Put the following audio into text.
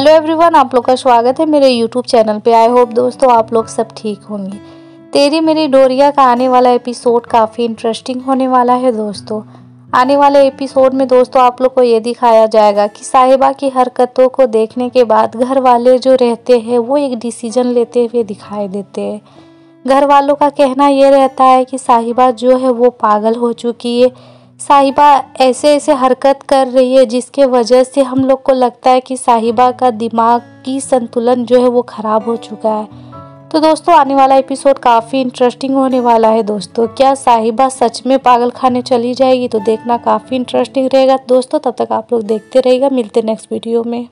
Hello everyone आप लोग का स्वागत है मेरे यूट्यूब चैनल पे। आई होप दोस्तों आप लोग सब ठीक होंगे। तेरी मेरी डोरिया का आने वाला एपिसोड काफ़ी इंटरेस्टिंग होने वाला है दोस्तों। आने वाले एपिसोड में दोस्तों आप लोग को ये दिखाया जाएगा कि साहिबा की हरकतों को देखने के बाद घर वाले जो रहते हैं, वो एक डिसीज़न लेते हुए दिखाई देते हैं। घर वालों का कहना ये रहता है कि साहिबा जो है, वो पागल हो चुकी है। साहिबा ऐसे ऐसे हरकत कर रही है जिसके वजह से हम लोग को लगता है कि साहिबा का दिमाग की संतुलन जो है वो ख़राब हो चुका है। तो दोस्तों, आने वाला एपिसोड काफ़ी इंटरेस्टिंग होने वाला है दोस्तों। क्या साहिबा सच में पागल खाने चली जाएगी तो देखना काफ़ी इंटरेस्टिंग रहेगा। दोस्तों, तब तक आप लोग देखते रहेगा मिलते नेक्स्ट वीडियो में।